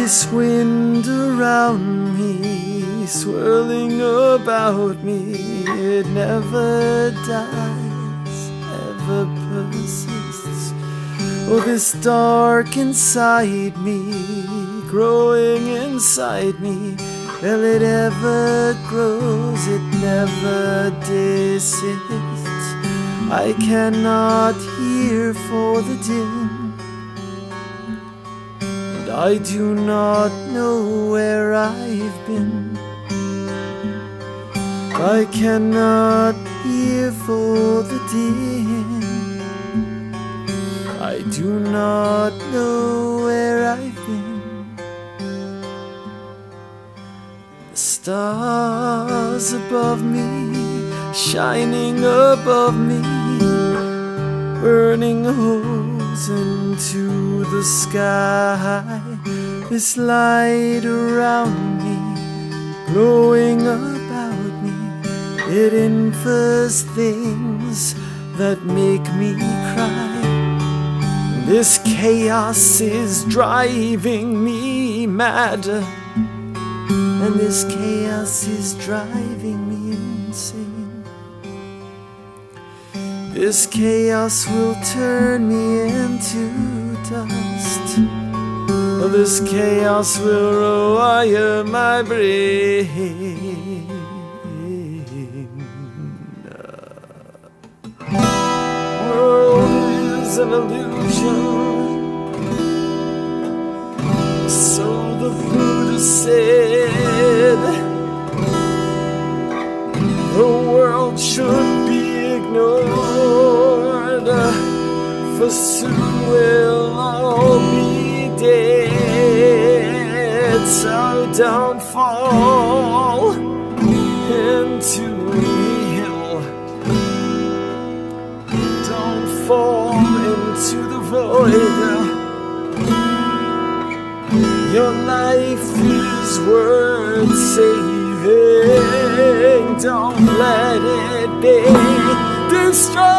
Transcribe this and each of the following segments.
This wind around me, swirling about me, it never dies, ever persists. Oh, this dark inside me, growing inside me, well, it ever grows, it never desists. I cannot hear for the din, I do not know where I've been. I cannot hear for the din. I do not know where I've been. The stars above me, shining above me, burning holes into the sky. This light around me, glowing about me, it infers things that make me cry. This chaos is driving me mad. And this chaos is driving me insane. This chaos will turn me into dust. This chaos will rewire my brain. World is an illusion. So the Buddha said the world should be ignored, for don't fall into the hill, don't fall into the void. Your life is worth saving. Don't let it be destroyed.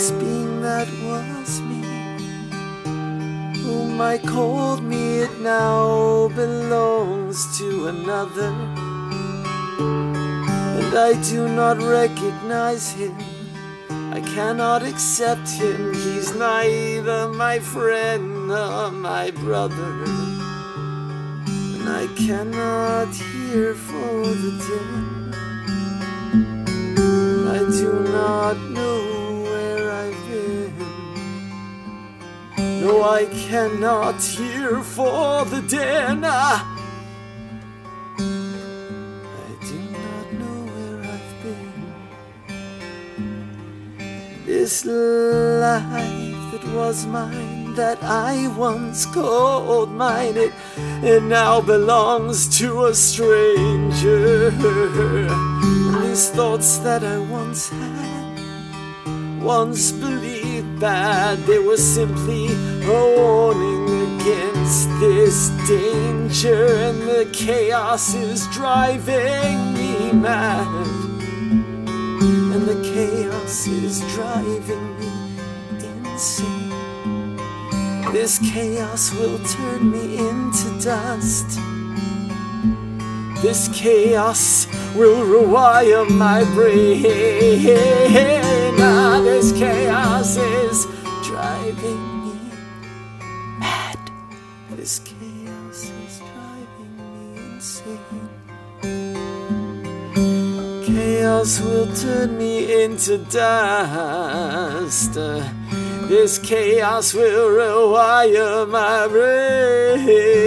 This being that was me, whom I called me, it now belongs to another. And I do not recognize him, I cannot accept him, he's neither my friend nor my brother. And I cannot hear for the din. I do not know I cannot hear for the din. I do not know where I've been. This life that was mine, that I once called mine, it, it now belongs to a stranger. These thoughts that I once had, once believed bad, they were simply a warning against this danger, and the chaos is driving me mad. And the chaos is driving me insane. This chaos will turn me into dust. This chaos will rewire my brain. This chaos is driving me mad. This chaos is driving me insane. Chaos will turn me into dust. This chaos will rewire my brain.